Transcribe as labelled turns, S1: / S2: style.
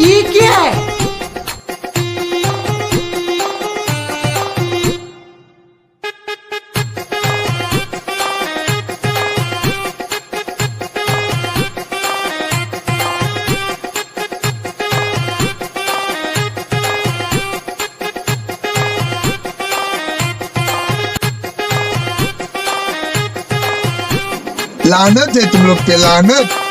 S1: ये क्या है लानत है तुम लोग पे लानत।